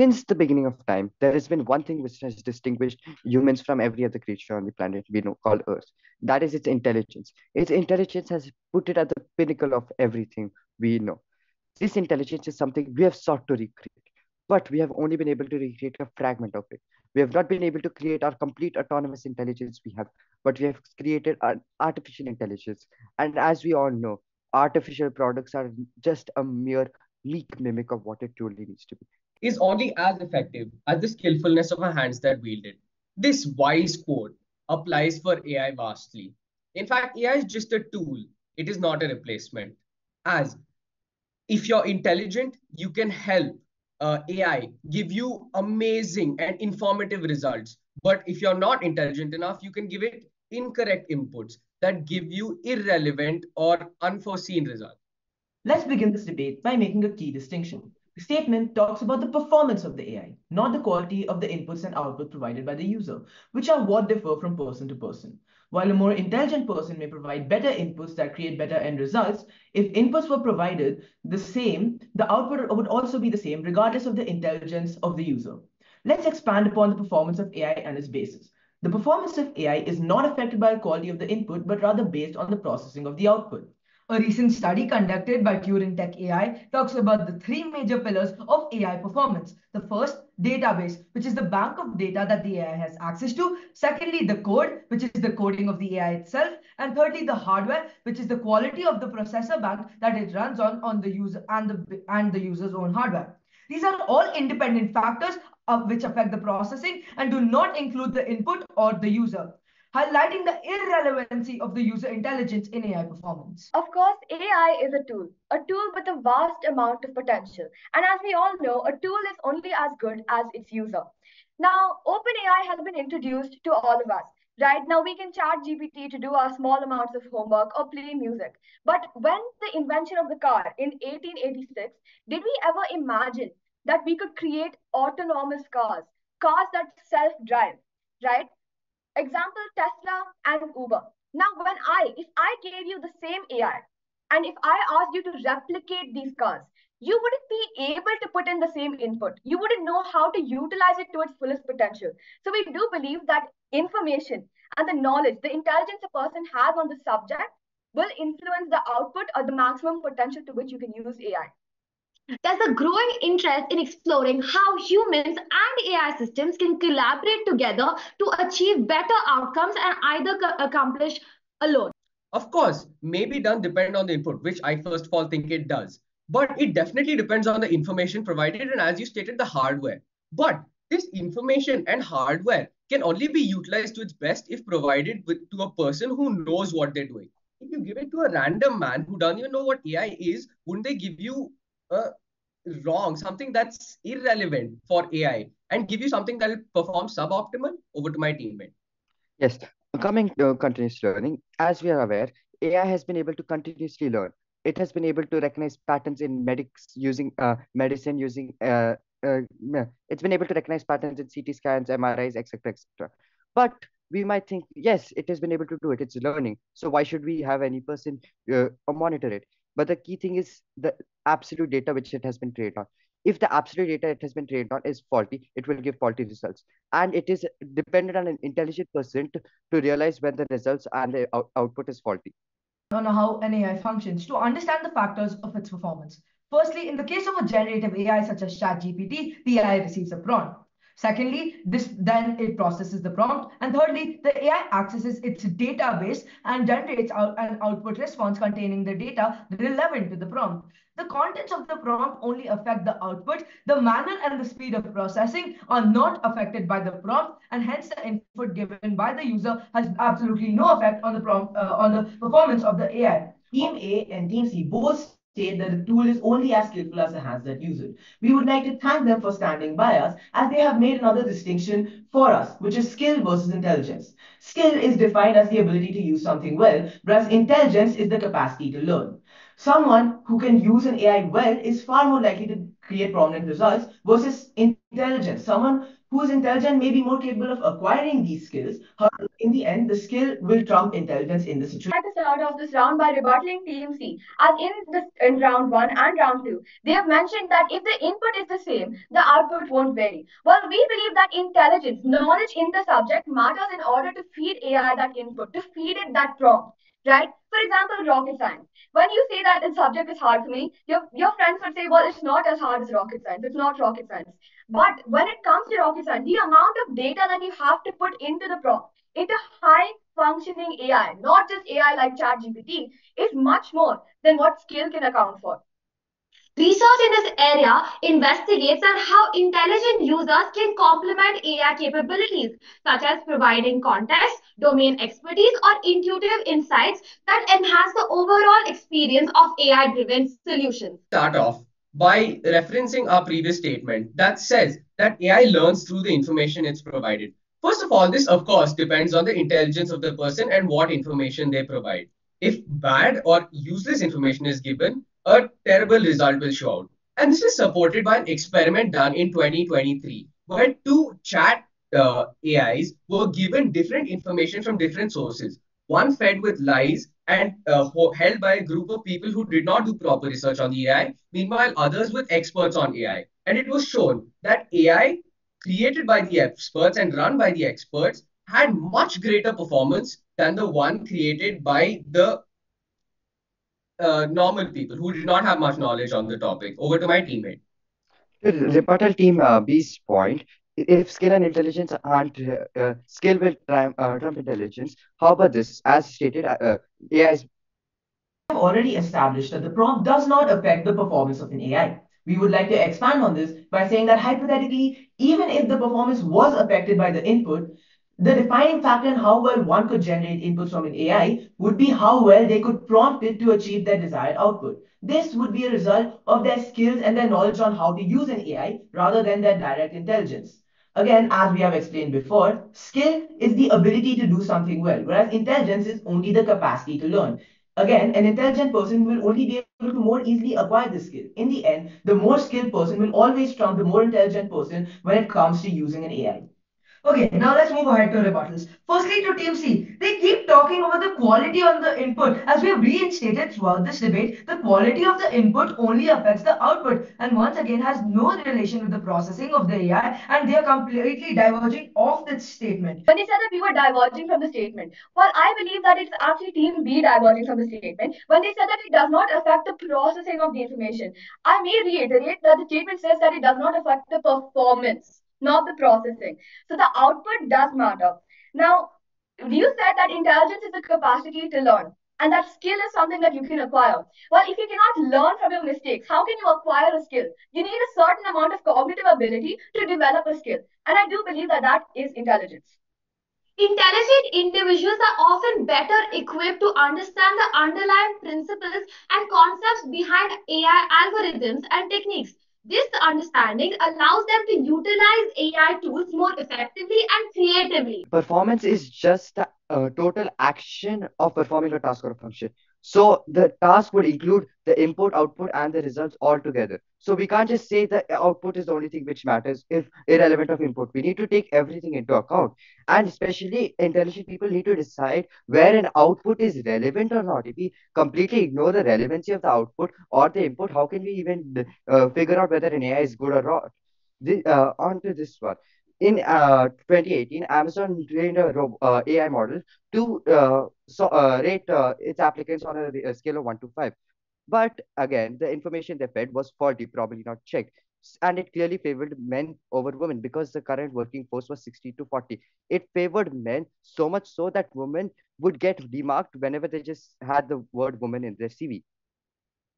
since the beginning of time, there has been one thing which has distinguished humans from every other creature on the planet we know called Earth. That is its intelligence. Its intelligence has put it at the pinnacle of everything we know. This intelligence is something we have sought to recreate, but we have only been able to recreate a fragment of it. We have not been able to create our complete autonomous intelligence we have, but we have created an artificial intelligence. And as we all know, artificial products are just a mere leak mimic of what it truly needs to be is only as effective as the skillfulness of our hands that wield it. This wise quote applies for AI vastly. In fact, AI is just a tool, it is not a replacement. As if you're intelligent, you can help uh, AI give you amazing and informative results. But if you're not intelligent enough, you can give it incorrect inputs that give you irrelevant or unforeseen results. Let's begin this debate by making a key distinction. The statement talks about the performance of the AI, not the quality of the inputs and outputs provided by the user, which are what differ from person to person. While a more intelligent person may provide better inputs that create better end results, if inputs were provided the same, the output would also be the same regardless of the intelligence of the user. Let's expand upon the performance of AI and its basis. The performance of AI is not affected by the quality of the input, but rather based on the processing of the output. A recent study conducted by Turing Tech AI talks about the three major pillars of AI performance. The first, database, which is the bank of data that the AI has access to. Secondly, the code, which is the coding of the AI itself. And thirdly, the hardware, which is the quality of the processor bank that it runs on, on the user and the, and the user's own hardware. These are all independent factors of which affect the processing and do not include the input or the user highlighting the irrelevancy of the user intelligence in AI performance. Of course, AI is a tool, a tool with a vast amount of potential. And as we all know, a tool is only as good as its user. Now, OpenAI has been introduced to all of us. Right now, we can chat GPT to do our small amounts of homework or play music. But when the invention of the car in 1886, did we ever imagine that we could create autonomous cars, cars that self-drive, right? Example, Tesla and Uber. Now, when I, if I gave you the same AI, and if I asked you to replicate these cars, you wouldn't be able to put in the same input. You wouldn't know how to utilize it to its fullest potential. So we do believe that information and the knowledge, the intelligence a person has on the subject will influence the output or the maximum potential to which you can use AI. There's a growing interest in exploring how humans and AI systems can collaborate together to achieve better outcomes and either accomplish alone. Of course, maybe done depend on the input, which I first of all think it does. But it definitely depends on the information provided and as you stated, the hardware. But this information and hardware can only be utilized to its best if provided with, to a person who knows what they're doing. If you give it to a random man who doesn't even know what AI is, wouldn't they give you wrong, something that's irrelevant for AI and give you something that will perform suboptimal over to my teammate. Yes, coming to continuous learning, as we are aware, AI has been able to continuously learn. It has been able to recognize patterns in medics using uh, medicine using uh, uh, it's been able to recognize patterns in CT scans, MRIs, etc., etc. But we might think, yes, it has been able to do it. It's learning. So why should we have any person uh, monitor it? But the key thing is the absolute data which it has been trained on. If the absolute data it has been trained on is faulty, it will give faulty results. And it is dependent on an intelligent person to, to realize when the results and the out output is faulty. On how an AI functions to understand the factors of its performance. Firstly, in the case of a generative AI such as ChatGPT, the AI receives a prompt. Secondly, this then it processes the prompt. And thirdly, the AI accesses its database and generates out an output response containing the data relevant to the prompt. The contents of the prompt only affect the output. The manner and the speed of processing are not affected by the prompt, and hence the input given by the user has absolutely no effect on the prompt uh, on the performance of the AI. Team A and Team C both state that the tool is only as skillful as the hands that use it. We would like to thank them for standing by us as they have made another distinction for us, which is skill versus intelligence. Skill is defined as the ability to use something well, whereas intelligence is the capacity to learn. Someone who can use an AI well is far more likely to create prominent results versus intelligence. Someone who is intelligent may be more capable of acquiring these skills. However, in the end, the skill will trump intelligence in the situation. At the start of this round by rebuttaling Team C, as in this in round one and round two, they have mentioned that if the input is the same, the output won't vary. Well, we believe that intelligence, knowledge in the subject matters in order to feed AI that input, to feed it that prompt right? For example, rocket science. When you say that the subject is hard for me, your, your friends would say, well, it's not as hard as rocket science. It's not rocket science. But when it comes to rocket science, the amount of data that you have to put into the prompt, into high functioning AI, not just AI like ChatGPT, is much more than what skill can account for. Research in this area investigates on how intelligent users can complement AI capabilities, such as providing context, domain expertise, or intuitive insights that enhance the overall experience of AI-driven solutions. Start off by referencing our previous statement that says that AI learns through the information it's provided. First of all, this of course depends on the intelligence of the person and what information they provide. If bad or useless information is given, a terrible result will show out. And this is supported by an experiment done in 2023, where two chat uh, AIs were given different information from different sources. One fed with lies and uh, held by a group of people who did not do proper research on the AI, meanwhile, others with experts on AI. And it was shown that AI created by the experts and run by the experts had much greater performance than the one created by the uh, normal people who did not have much knowledge on the topic. Over to my teammate. To rebuttal team uh, B's point, if skill and intelligence aren't uh, uh skill will trump, uh, trump intelligence. How about this? As stated, uh, AI is. have already established that the prompt does not affect the performance of an AI. We would like to expand on this by saying that hypothetically, even if the performance was affected by the input, the defining factor in how well one could generate inputs from an AI would be how well they could prompt it to achieve their desired output. This would be a result of their skills and their knowledge on how to use an AI rather than their direct intelligence. Again, as we have explained before, skill is the ability to do something well, whereas intelligence is only the capacity to learn. Again, an intelligent person will only be able to more easily acquire this skill. In the end, the more skilled person will always trump the more intelligent person when it comes to using an AI. Okay, now let's move ahead to rebuttals. Firstly, to Team C, they keep talking about the quality on the input. As we have reinstated throughout this debate, the quality of the input only affects the output and once again has no relation with the processing of the AI and they are completely diverging off this statement. When they said that we were diverging from the statement, well, I believe that it's actually Team B diverging from the statement when they said that it does not affect the processing of the information. I may reiterate that the statement says that it does not affect the performance not the processing. So the output does matter. Now, mm-hmm. you said that intelligence is the capacity to learn and that skill is something that you can acquire. Well, if you cannot learn from your mistakes, how can you acquire a skill? You need a certain amount of cognitive ability to develop a skill. And I do believe that that is intelligence. Intelligent individuals are often better equipped to understand the underlying principles and concepts behind AI algorithms and techniques. This understanding allows them to utilize AI tools more effectively and creatively. Performance is just the uh, total action of performing a task or a function. So the task would include the input, output, and the results all together. So we can't just say the output is the only thing which matters if irrelevant of input. We need to take everything into account. And especially intelligent people need to decide where an output is relevant or not. If we completely ignore the relevancy of the output or the input, how can we even uh, figure out whether an AI is good or not? This, uh, on to this one in uh, 2018, Amazon trained a uh, AI model to uh, so, rate its applicants on a, a, scale of 1 to 5. But again, the information they fed was faulty, probably not checked. And it clearly favored men over women because the current working force was 60 to 40. It favored men so much so that women would get demarked whenever they just had the word woman in their CV.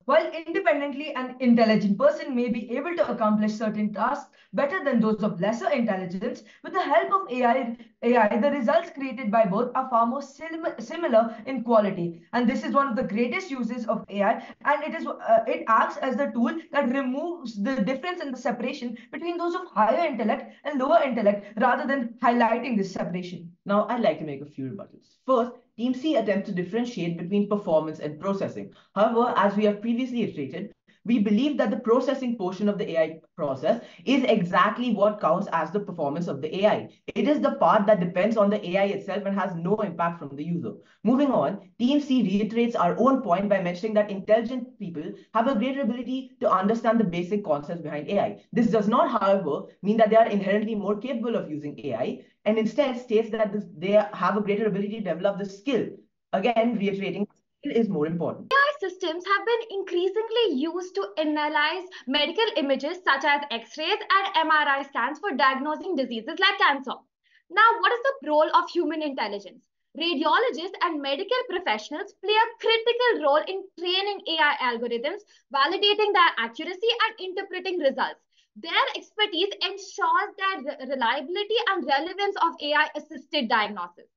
While independently an intelligent person may be able to accomplish certain tasks better than those of lesser intelligence, with the help of AI, AI the results created by both are far more sim similar in quality. And this is one of the greatest uses of AI, and it is uh, it acts as the tool that removes the difference in the separation between those of higher intellect and lower intellect, rather than highlighting this separation. Now, I'd like to make a few rebuttals. First, Team C attempts to differentiate between performance and processing. However, as we have previously iterated, we believe that the processing portion of the AI process is exactly what counts as the performance of the AI. It is the part that depends on the AI itself and has no impact from the user. Moving on, Team C reiterates our own point by mentioning that intelligent people have a greater ability to understand the basic concepts behind AI. This does not, however, mean that they are inherently more capable of using AI, and instead states that they have a greater ability to develop the skill. Again, reiterating skill is more important. Systems have been increasingly used to analyze medical images such as X-rays and MRI scans for diagnosing diseases like cancer. Now, what is the role of human intelligence? Radiologists and medical professionals play a critical role in training AI algorithms, validating their accuracy and interpreting results. Their expertise ensures the reliability and relevance of AI assisted diagnosis.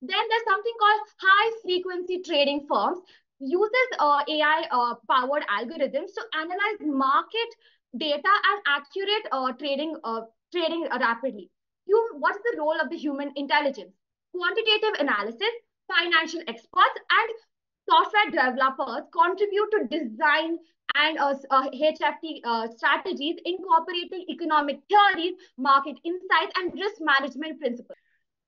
Then there's something called high frequency trading firms uses uh, AI uh, powered algorithms to analyze market data and accurate uh, trading uh, trading rapidly. Hum what is the role of the human intelligence? Quantitative analysis, financial experts, and software developers contribute to design and uh, uh, HFT uh, strategies incorporating economic theories, market insights, and risk management principles.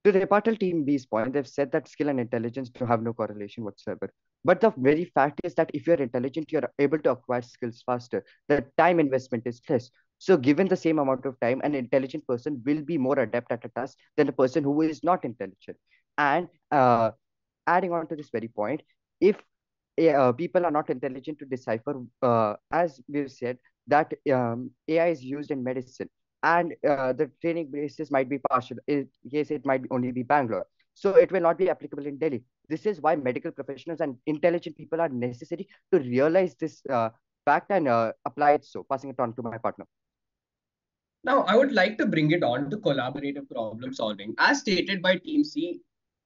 To the rebuttal team B's point, they've said that skill and intelligence do have no correlation whatsoever. But the very fact is that if you're intelligent, you're able to acquire skills faster. The time investment is less. So given the same amount of time, an intelligent person will be more adept at a task than a person who is not intelligent. And uh, adding on to this very point, if uh, people are not intelligent to decipher, uh, as we've said, that um, AI is used in medicine and uh, the training basis might be partial. In case it might only be Bangalore. So it will not be applicable in Delhi. This is why medical professionals and intelligent people are necessary to realize this uh, fact and uh, apply it. So passing it on to my partner. Now, I would like to bring it on to collaborative problem solving. As stated by Team C,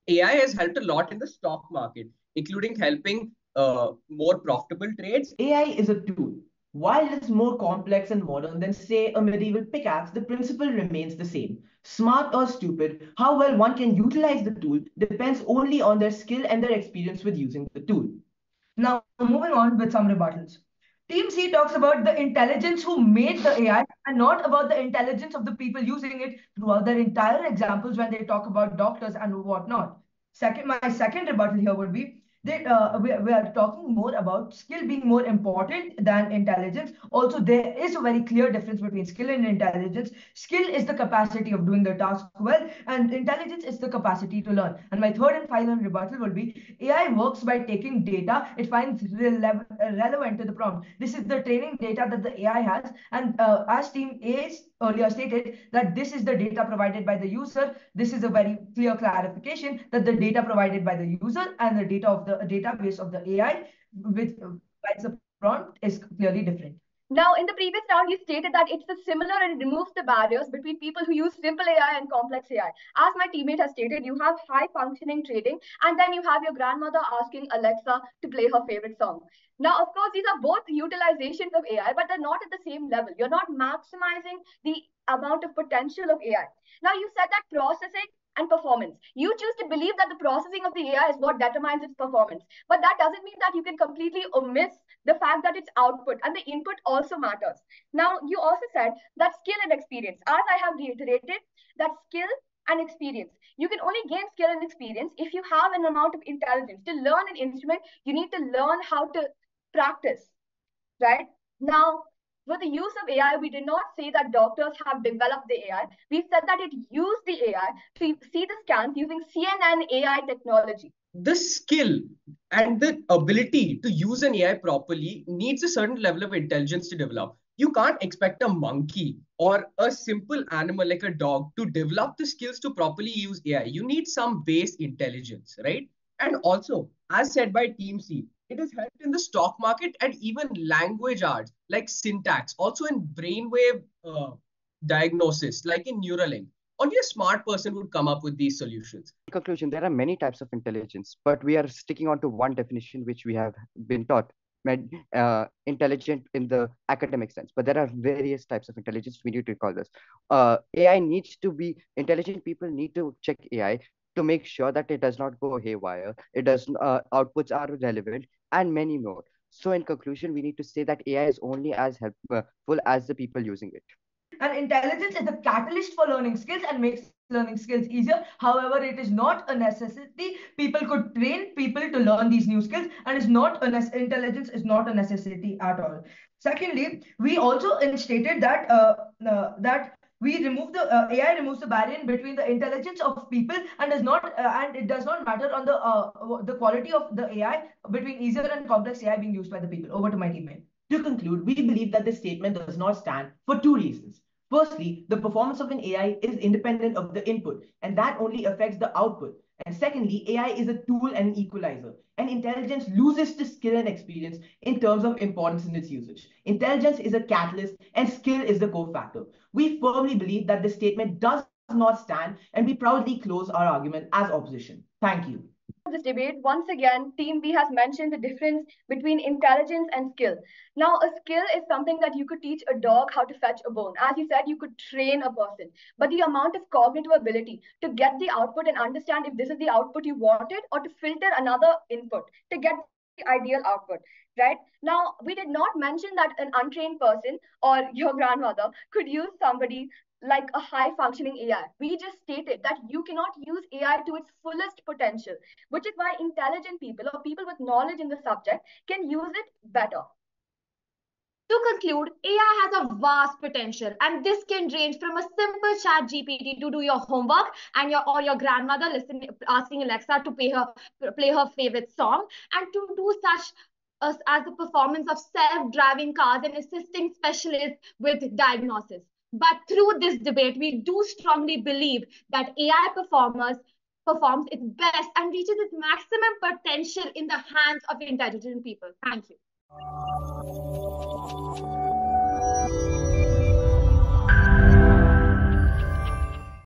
AI has helped a lot in the stock market, including helping uh, more profitable trades. AI is a tool while it is more complex and modern than, say, a medieval pickaxe, the principle remains the same. Smart or stupid, how well one can utilize the tool depends only on their skill and their experience with using the tool. Now, moving on with some rebuttals. Team C talks about the intelligence who made the AI and not about the intelligence of the people using it throughout their entire examples when they talk about doctors and whatnot. Second, my second rebuttal here would be they, uh, we, we are talking more about skill being more important than intelligence. Also, there is a very clear difference between skill and intelligence. Skill is the capacity of doing the task well, and intelligence is the capacity to learn. And my third and final rebuttal will be AI works by taking data it finds rele relevant to the prompt. This is the training data that the AI has. And uh, as Team A earlier stated, that this is the data provided by the user. This is a very clear clarification that the data provided by the user and the data of the database of the AI with uh, the prompt is clearly different. Now, in the previous round, you stated that it's similar and it removes the barriers between people who use simple AI and complex AI. As my teammate has stated, you have high functioning trading, and then you have your grandmother asking Alexa to play her favorite song. Now, of course, these are both utilizations of AI, but they're not at the same level. You're not maximizing the amount of potential of AI. Now, you said that processing and performance. You choose to believe that the processing of the AI is what determines its performance. But that doesn't mean that you can completely omit the fact that its output and the input also matters. Now, you also said that skill and experience. As I have reiterated, that skill and experience. You can only gain skill and experience if you have an amount of intelligence. To learn an instrument, you need to learn how to practice, right? Now, for the use of AI, we did not say that doctors have developed the AI. We said that it used the AI to see the scans using CNN AI technology. The skill and the ability to use an AI properly needs a certain level of intelligence to develop. You can't expect a monkey or a simple animal like a dog to develop the skills to properly use AI. You need some base intelligence, right? And also, as said by Team C, it has helped in the stock market and even language arts like syntax, also in brainwave uh, diagnosis, like in Neuralink. Only a smart person would come up with these solutions. In conclusion, there are many types of intelligence, but we are sticking on to one definition which we have been taught. Uh, intelligent in the academic sense, but there are various types of intelligence. We need to call this. Uh, AI needs to be intelligent. People need to check AI to make sure that it does not go haywire, it does uh, outputs are relevant, and many more. So in conclusion, we need to say that AI is only as helpful as the people using it. And intelligence is the catalyst for learning skills and makes learning skills easier. However, it is not a necessity. People could train people to learn these new skills and is not a intelligence is not a necessity at all. Secondly, we also stated that uh, uh, that we remove the uh, AI removes the barrier between the intelligence of people and does not uh, and it does not matter on the uh, the quality of the AI between easier and complex AI being used by the people. Over to my teammate. To conclude, we believe that this statement does not stand for two reasons. Firstly, the performance of an AI is independent of the input, and that only affects the output. And secondly, AI is a tool and an equalizer, and intelligence loses to skill and experience in terms of importance in its usage. Intelligence is a catalyst, and skill is the cofactor. We firmly believe that this statement does not stand, and we proudly close our argument as opposition. Thank you this debate, once again, Team B has mentioned the difference between intelligence and skill. Now, a skill is something that you could teach a dog how to fetch a bone. As you said, you could train a person. But the amount of cognitive ability to get the output and understand if this is the output you wanted or to filter another input to get the ideal output right now we did not mention that an untrained person or your grandmother could use somebody like a high functioning AI. We just stated that you cannot use AI to its fullest potential, which is why intelligent people or people with knowledge in the subject can use it better. To conclude, AI has a vast potential and this can range from a simple chat GPT to do your homework and your or your grandmother listening asking Alexa to play her play her favorite song and to do such as, as the performance of self-driving cars and assisting specialists with diagnosis. But through this debate, we do strongly believe that AI performers performs its best and reaches its maximum potential in the hands of intelligent people. Thank you.